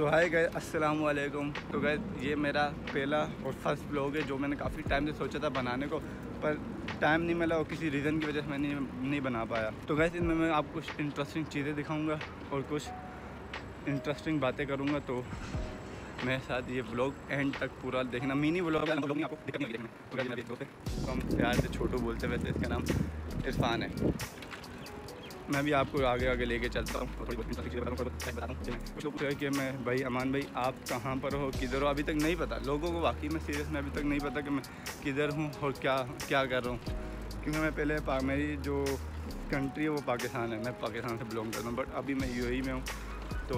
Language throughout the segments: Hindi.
तो हाय गए अस्सलाम वालेकुम तो गए ये मेरा पहला और फ़र्स्ट ब्लॉग है जो मैंने काफ़ी टाइम से सोचा था बनाने को पर टाइम नहीं मिला और किसी रीज़न की वजह से मैं नहीं बना पाया। तो गैस इनमें मैं आपको कुछ इंटरेस्टिंग चीज़ें दिखाऊँगा और कुछ इंटरेस्टिंग बातें करूँगा तो मेरे साथ ये ब्लॉग एंड तक पूरा देखना। मिनी ब्लॉग आपको तो, तो हम प्यार से छोटू बोलते वैसे इसका नाम इरफान है। मैं भी आपको आगे आगे लेके चलता हूँ। हूँ कुछ लोग कि मैं, भाई, अमान भाई, आप कहाँ पर हो, किधर हो? अभी तक नहीं पता। लोगों को वाकई में सीरियस में अभी तक नहीं पता कि मैं किधर हूँ और क्या क्या कर रहा हूँ। क्योंकि मैं पहले मेरी जो कंट्री है, वो पाकिस्तान है। मैं पाकिस्तान से बिलोंग करता हूँ बट अभी मैं यू में हूँ। तो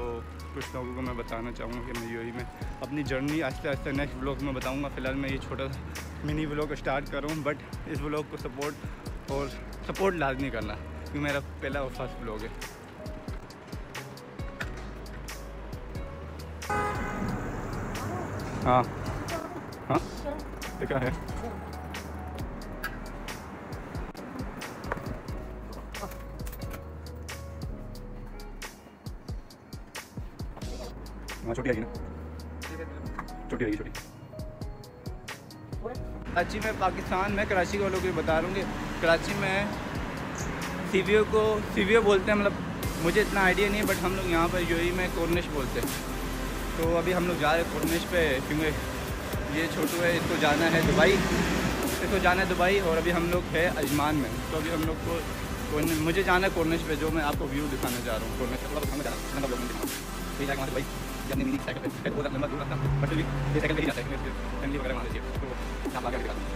कुछ लोगों को मैं बताना चाहूँगा कि मैं यू में अपनी जर्नी आहिस्ते आहिस्ते नेक्स्ट ब्लॉग में बताऊँगा। फ़िलहाल मैं ये छोटा सा मिनी ब्लॉग स्टार्ट करूँ बट इस ब्लॉग को सपोर्ट और सपोर्ट लाजमी करना। क्योंकि मेरा पहला फ़र्स्ट ब्लॉग है हाँ। हाँ। क्या है? हाँ छोटी आएगी ना? छोटी आएगी, छोटी। कराची में पाकिस्तान में कराची को बता रहा हूँ कि कराची में सी को सी बोलते हैं मतलब मुझे इतना आइडिया नहीं है बट हम लोग यहाँ पर यू में कॉर्निश बोलते हैं। तो अभी हम लोग जा रहे हैं कॉर्निश पे, क्योंकि ये छोटू है, इसको जाना है दुबई। इसको जाना है दुबई और अभी हम लोग है अजमान में। तो अभी हम लोग को मुझे जाना है कॉर्निश पे, जो मैं आपको व्यू दिखाना चाह रहा हूँ। कॉर्निश का भाई जब मिनी साइकिल पे बहुत लंबा दूर रखता बट भी ये साइकिल नहीं जाता है फैमिली वगैरह मान लीजिए तो आप आगे दिखाता हूँ।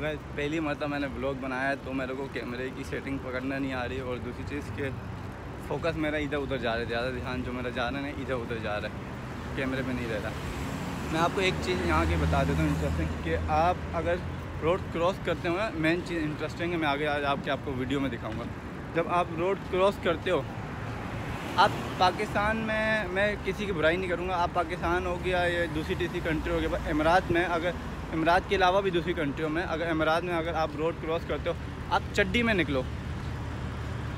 गए। पहली मरतब मैंने ब्लॉग बनाया तो मेरे को कैमरे की सेटिंग पकड़ना नहीं आ रही और दूसरी चीज़ के फोकस मेरा इधर उधर जा रहा है, ज़्यादा ध्यान जो मेरा जा रहा है इधर उधर जा रहा है। कैमरे पे नहीं रह रहा। मैं आपको एक चीज़ यहाँ की बता देता हूँ इंटरेस्टिंग कि आप अगर रोड क्रॉस करते हो ना मेन चीज़ इंटरेस्टिंग है, मैं आगे आज आपके आपको वीडियो में दिखाऊँगा। जब आप रोड क्रॉस करते हो, आप पाकिस्तान में, मैं किसी की बुराई नहीं करूँगा। आप पाकिस्तान हो गया या दूसरी तीसरी कंट्री हो गया इमरात में अगर इमरात के अलावा भी दूसरी कंट्रियों में, अगर इमरात में अगर आप रोड क्रॉस करते हो, आप चड्डी में निकलो,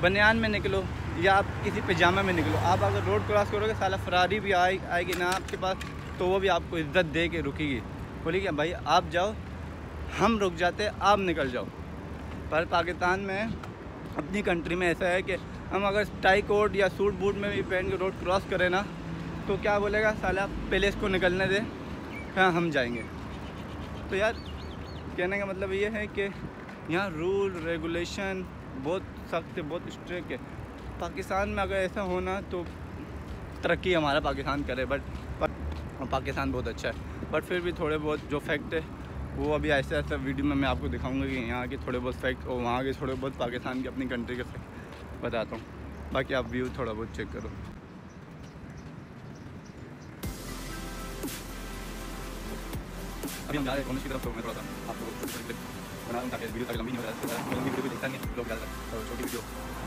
बनियान में निकलो, या आप किसी पजामा में निकलो। आप अगर रोड क्रॉस करोगे, साला फरारी भी आए, आएगी ना आपके पास तो वो भी आपको इज़्ज़त दे के रुकेगी। बोलेगी भाई, आप जाओ, हम रुक जाते, आप निकल जाओ। पर पाकिस्तान में, अपनी कंट्री में ऐसा है कि हम अगर टाई कोट या सूट बूट में भी पहन के रोड क्रॉस करें ना तो क्या बोलेगा, साला पहले इसको निकलने दे हाँ हम जाएँगे। तो यार, कहने का मतलब ये है कि यहाँ रूल रेगुलेशन बहुत सख्त है, बहुत स्ट्रिक्ट है। पाकिस्तान में अगर ऐसा होना तो तरक्की हमारा पाकिस्तान करे बट पाकिस्तान बहुत अच्छा है। बट फिर भी थोड़े बहुत जो फैक्ट है, वो अभी ऐसे, ऐसा वीडियो में मैं आपको दिखाऊँगा कि यहाँ के थोड़े बहुत फैक्ट और वहाँ के थोड़े बहुत पाकिस्तान की अपनी कंट्री के फैक्ट बताता हूँ। बाकी आप व्यू थोड़ा बहुत चेक करो। जा रहे हैं की तरफ़ मैं थोड़ा सा आपको बना रहा हूँ ताकि वीडियो ताकि लंबी नहीं हो जाए लंबी वीडियो को देखता नहीं लोग ज़्यादा छोटी वीडियो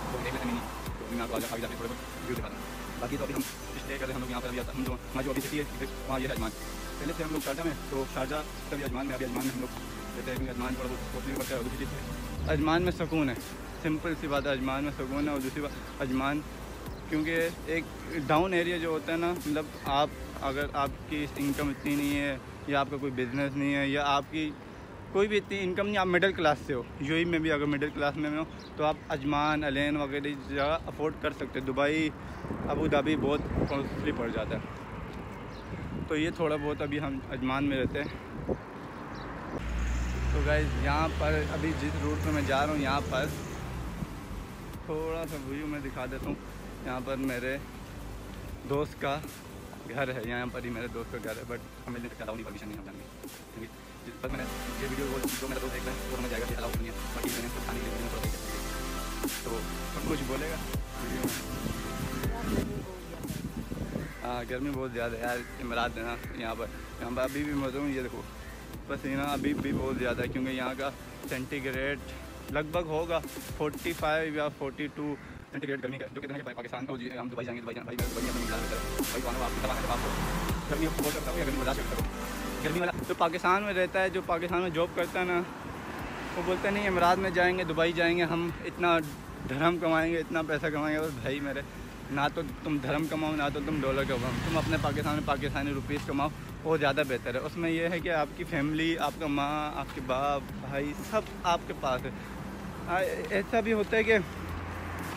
तो देख लेते नहीं तो मैं आपको आगे आगे जाके थोड़े बहुत वीडियो दिखाता हूँ बाकी तो अभी हम स्टे करें हम लोग यहाँ पर अभी हम जो हमारी जो अभी सिटी है वहाँ ये अजमान पहले थे हम लोग शारजा में तो शारजा तभी अजमान में अभी अजमान में हम लोग रहते हैं अजमान थोड़ा बहुत है अजमान में सुकून है सिंपल सी बात है अजमान में सुकून है और दूसरी बात अजमान क्योंकि एक डाउन एरिया जो होता है ना मतलब आप अगर आपकी इनकम इतनी नहीं है या आपका कोई बिज़नेस नहीं है, या आपकी कोई भी इतनी इनकम नहीं, आप मिडिल क्लास से हो। यू में भी अगर मिडिल क्लास में हो तो आप अजमान, अलेन वगैरह जगह अफोर्ड कर सकते हैं। दुबई, अबू धाबी बहुत कॉस्टली पड़ जाता है। तो ये थोड़ा बहुत अभी हम अजमान में रहते हैं। तो गैस यहाँ पर अभी जिस रूट में मैं जा रहा हूँ, यहाँ पर थोड़ा सा व्यू मैं दिखा देता हूँ। यहाँ पर मेरे दोस्त का घर है, यहाँ पर ही मेरे दोस्त का घर है बट हमें अलाउ नहीं परमिशन नहीं, हम जाएँगे बस मैंने ये वीडियो वो जो मेरा दोस्त देख रहा है वो हमें जाएगा अलाउ नहीं है बाकी मैंने उसको खाने के लिए तो कुछ बोलेगा। हाँ गर्मी बहुत ज़्यादा है यार इमरात है ना, यहाँ पर। यहाँ पर अभी भी मौजूद ये देखो। यहाँ अभी भी बहुत ज़्यादा है, क्योंकि यहाँ का सेंटीग्रेड लगभग होगा 45 या 42 सेंटीग्रेड गर्मी का जो कितना है पाकिस्तान का हम दुबई जाएँगे, दुबई भाई दुबई भाई को आना आपको आपको गर्मी बहुत करता हूँ या गर्मी बर्दाश्त करता हूँ? गर्मी वाला जो पाकिस्तान में रहता है, जो पाकिस्तान में जॉब करता है ना, वो बोलते नहीं, अमरात में जाएँगे, दुबई जाएँगे, हम इतना धर्म कमाएँगे, इतना पैसा कमाएँगे। और भाई मेरे, ना तो तुम धर्म कमाओ, ना तो तुम डॉलर कमाओ। तुम अपने पाकिस्तान में पाकिस्तानी रुपीज़ कमाओ, वो ज़्यादा बेहतर है। उसमें यह है कि आपकी फैमिली आपका माँ, आपके बाप, भाई सब आपके पास है। ऐसा भी होता है कि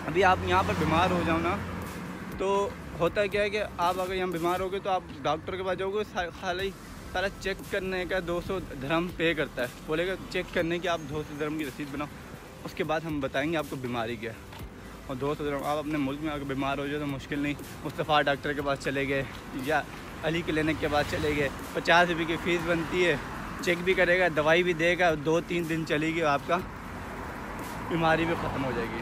अभी आप यहाँ पर बीमार हो जाओ ना तो होता क्या है कि आप अगर यहाँ बीमार हो गए तो आप डॉक्टर के पास जाओगे खाली सारा चेक करने का 200 धर्म पे करता है। बोलेगा चेक करने की आप 200 धर्म की रसीद बनाओ, उसके बाद हम बताएँगे आपको बीमारी क्या है। और धर्म, आप अपने मुल्क में अगर बीमार हो जाए तो मुश्किल नहीं, मुस्तफ़ा डॉक्टर के पास चले गए, या अली क्लिनिक के पास चले गए, पचास रुपये की फ़ीस बनती है चेक भी करेगा, दवाई भी देगा, दो तीन दिन चलेगी आपका, बीमारी भी ख़त्म हो जाएगी।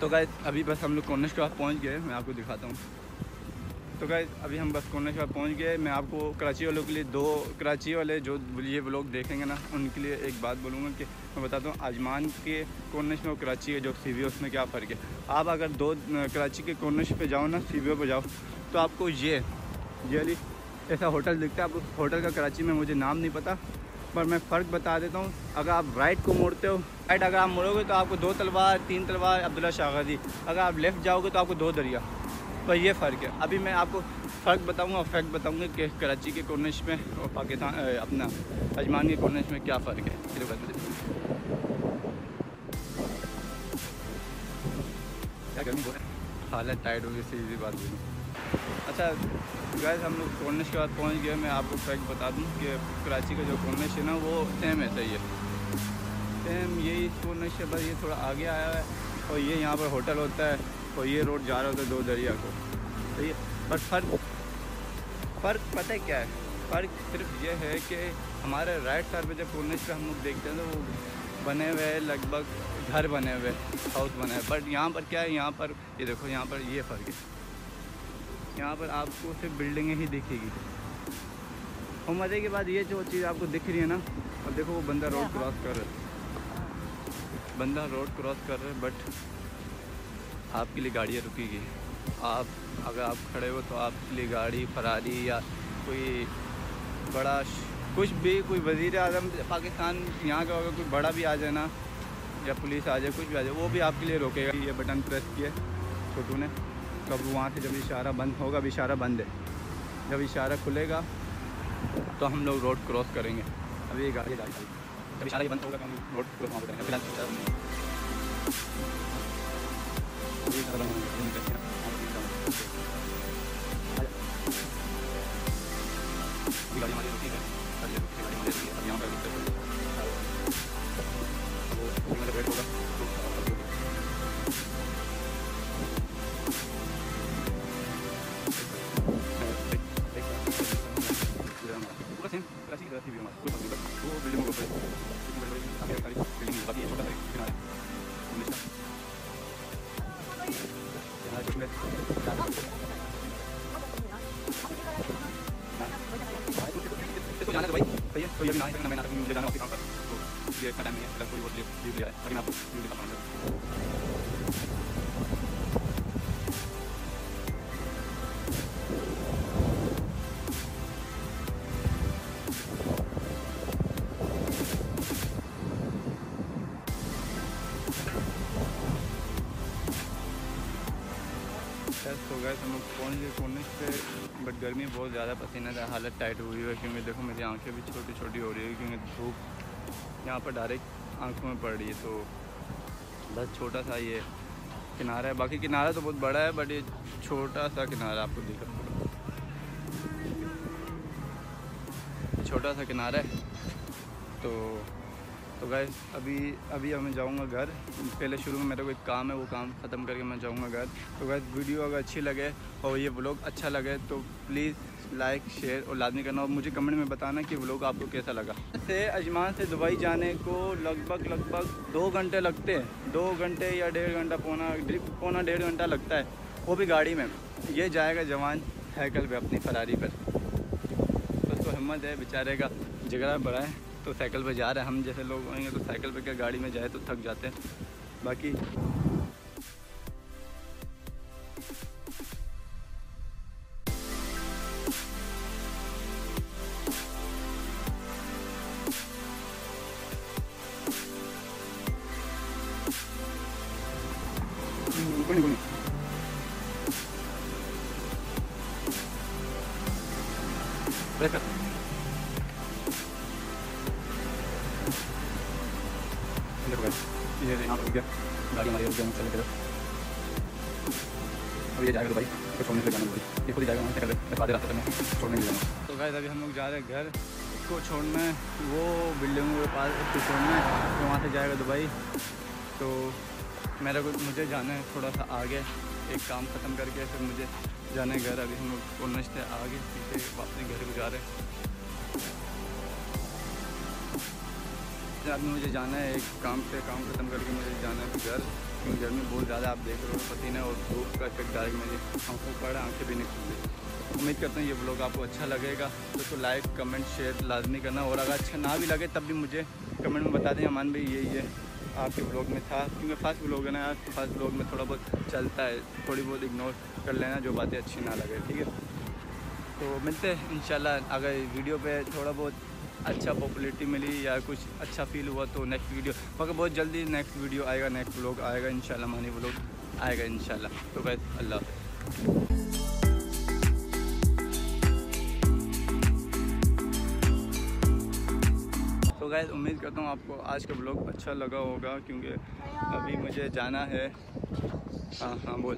तो गाय अभी बस हम लोग कॉर्नर के पास पहुँच गए, मैं आपको दिखाता हूँ। तो गाय अभी हम बस कोने के बाद पहुँच गए। मैं आपको कराची वालों के लिए दो कराची वाले जो ये लोग देखेंगे ना, उनके लिए एक बात बोलूँगा कि मैं बताता हूँ, आजमान के कॉर्नश में और कराची के जो सी वी उसमें क्या फ़र्क है। आप अगर दो कराची के कॉर्नश पर जाओ ना सी वी पे जाओ तो आपको ये ये ऐसा होटल दिखता है। आप होटल का कराची में मुझे नाम नहीं पता पर मैं फ़र्क बता देता हूँ। अगर आप राइट को मोड़ते हो राइट अगर आप मोड़ोगे तो आपको दो तलवार, तीन तलवार, अब्दुल्ला शाहदी अगर आप लेफ़्ट जाओगे तो आपको दो दरिया। पर ये फ़र्क है। अभी मैं आपको फ़र्क बताऊँगा और फैक्ट बताऊँगा कि कराची के कॉर्नश में और पाकिस्तान अपना अजमान के कॉर्नश में क्या फ़र्क है। क्या गर्मी बोले हालत टाइट होगी, सीधी बात अच्छा गैस हम लोग कॉर्नश के बाद पहुँच गए। मैं आपको फैक्ट बता दूँ कि कराची का जो कॉर्नश है ना, वो सेम ही है। सेम यही कॉर्नश है, बस ये थोड़ा आगे आया है और ये यहाँ पर होटल होता है और ये रोड जा रहा होता है दो दरिया को। सही है? बट फ़र्क फ़र्क पता है क्या है? फ़र्क सिर्फ़ ये है कि हमारे राइट साइड पर जब कॉर्निश पे हम लोग देखते हैं तो वो बने हुए लगभग घर बने हुए हाउस बने हुए बट यहाँ पर क्या है? यहाँ पर, ये देखो, यहाँ पर ये फ़र्क है। यहाँ पर आपको सिर्फ़ बिल्डिंगें ही दिखेगी। और मज़े के बाद ये जो चीज़ आपको दिख रही है ना, अब देखो वो बंदा रोड क्रॉस कर रहा है। बंदा रोड क्रॉस कर रहा है बट आपके लिए गाड़ियाँ रुकेगी। आप, अगर आप खड़े हो तो आपके लिए गाड़ी फरारी या कोई बड़ा कुछ भी, कोई वज़ी अजम पाकिस्तान यहाँ का अगर कोई बड़ा भी आ जाए ना, या पुलिस आ जाए, कुछ भी आ जाए, वो भी आपके लिए रोकेगा। ये बटन प्रेस किए छोटू ने। तो अब वहाँ से जब इशारा बंद होगा भी इशारा बंद है। जब इशारा खुलेगा तो हम लोग रोड क्रॉस करेंगे। अभी ये गाड़ी गाड़ी जब इशारा बंद होगा तो हम रोड क्रॉस करेंगे। सही है तो ना मैं ना मुझे जाना ऑफ़िस काम पर तो ये टाइम नहीं है थोड़ी बहुत लीव लिया है लेकिन आपको लीव दिखा पाऊँगा गए हम लोग पहुँच गए कोने पे बट गर्मी बहुत ज़्यादा, पसीना था हालत टाइट हुई है, क्योंकि देखो मेरी आँखें भी छोटी छोटी हो रही है, क्योंकि धूप यहाँ पर डायरेक्ट आँखों में पड़ रही है तो बस छोटा सा ये किनारा है। बाकी किनारा तो बहुत बड़ा है बट ये छोटा सा किनारा आपको दिख रहा छोटा सा किनारा है तो तो गए अभी अभी मैं जाऊँगा घर। पहले शुरू में मेरा कोई काम है, वो काम ख़त्म करके मैं जाऊँगा घर। तो गए वीडियो अगर अच्छी लगे और ये ब्लॉग अच्छा लगे तो प्लीज़ लाइक शेयर और लाजमी करना। और मुझे कमेंट में बताना कि ब्लॉग आपको कैसा लगा। से अजमान से दुबई जाने को लगभग लगभग दो घंटे लगते हैं। दो घंटे या डेढ़ घंटा, पौना पौना डेढ़ घंटा लगता है। वो भी गाड़ी में। ये जाएगा जवान साइकिल पे अपनी फरारी पर। तो उसको हिम्मत है, बेचारे का जगह है। तो साइकिल पे जा रहे हैं हम, जैसे लोग होंगे तो साइकिल पे क्या गाड़ी में जाए तो थक जाते हैं। बाकी गुणी ये गया। गाड़ी हमारी चले गए। अब ये जाएगा तो छोड़ने के लिए जाना ये खुद जाएगा से कर में छोड़ने के तो गाइस अभी हम लोग जा रहे हैं घर, इसको छोड़ना। वो बिल्डिंग के पास इसको छोड़ना तो वहाँ से जाएगा दुबई। तो मेरे को, मुझे जाना है थोड़ा सा आगे। एक काम ख़त्म करके, फिर मुझे जाना घर। अभी हम लोग पहुँचते आगे पीछे वापस घर को जा रहे हैं। अभी मुझे जाना है, एक काम से काम ख़त्म करके मुझे जाना है घर। क्योंकि गर्मी बहुत ज़्यादा आप देख रहे हो, पसीना और धूप का इफ़ेक्ट डायरेक्ट मेरी आँखों पर आँखें भी नहीं खुलती उम्मीद करता हूँ ये ब्लॉग आपको अच्छा लगेगा। तो तो लाइक कमेंट शेयर लाजमी करना। और अगर अच्छा ना भी लगे, तब भी मुझे कमेंट में बता दें। अमान भाई यही है आपके ब्लॉग में था। क्योंकि फ़र्स्ट ब्लॉग है ना फ़र्स्ट ब्लॉग में थोड़ा बहुत चलता है। थोड़ी बहुत इग्नोर कर लेना जो बातें अच्छी ना लगे, ठीक है? तो मिलते हैं, इंशाल्लाह, अगर वीडियो पे थोड़ा बहुत अच्छा पॉपुलरिटी मिली या कुछ अच्छा फील हुआ तो नेक्स्ट वीडियो मगर बहुत जल्दी नेक्स्ट वीडियो आएगा नेक्स्ट ब्लॉग आएगा, इंशाल्लाह मानी ब्लॉग आएगा इंशाल्लाह। तो बस अल्लाह। तो गैस उम्मीद करता हूँ आपको आज का ब्लॉग अच्छा लगा होगा, क्योंकि अभी मुझे जाना है। हाँ हाँ बोल।